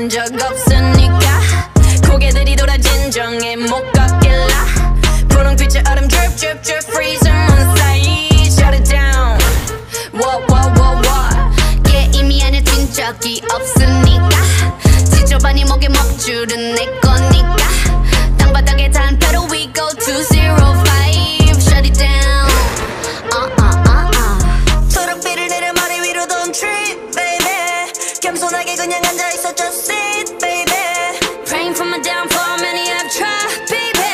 본 적 없으니까 고개들이 돌아 진정해 못 걷길라 분홍 빛의 얼음 drip drip drip freeze on one side shut it down what what what what 게임이 안에 뛴 적이 없으니까 지저분이 목에 먹줄은 내 건. 겸손하게 그냥 앉아있어 just sit baby Praying for my downfall, many have tried, baby.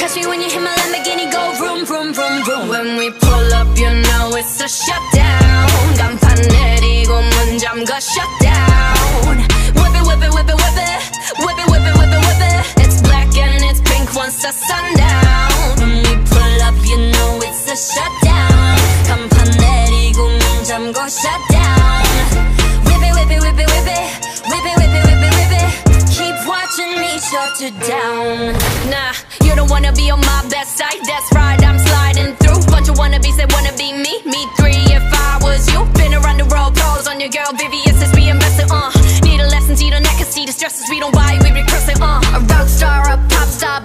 Catch me when you hit my Lamborghini, go vroom, vroom, vroom, vroom. When we pull up, you know it's a shutdown. 간판 내리고 문 잠가 shutdown. Whip it, whip it, whip it, whip it. Whip it, whip it, whip it, whip it. It's black and it's pink once the sundown. When we pull up, you know it's a shutdown. 간판 내리고 문 잠가 shutdown. Whip it, whip it, whip it, whip it. Whip it, whip it. Keep watching me shut it down. Nah, you don't wanna be on my best side. That's right, I'm sliding through. Bunch of wannabes that wanna be me. Me three if I was you. Been around the world, calls on your girl, VVS is being invested, uh. Need a lesson, see the neck, see the stresses. We don't buy, we regress it, uh. A rock star, a pop star,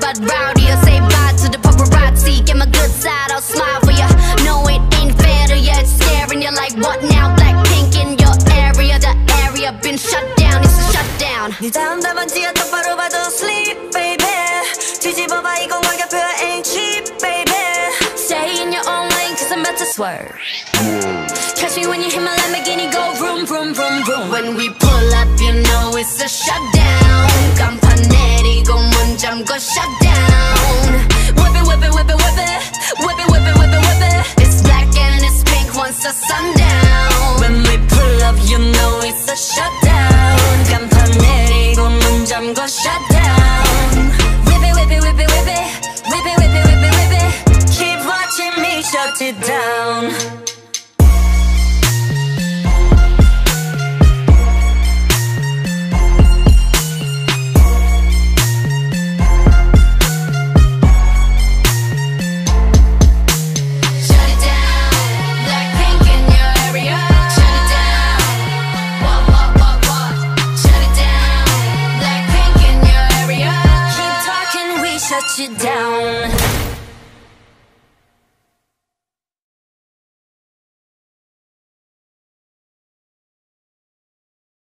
down. 네 다음 답안지가 똑바로 봐도 sleep, baby. 뒤집어봐 이건 가격표 ain't cheap, baby. Stay in your own lane, cause I'm about to swerve. Catch me when you hit my Lamborghini, go vroom, vroom, vroom, vroom. When we pull up, you know it's a shutdown. Come you down.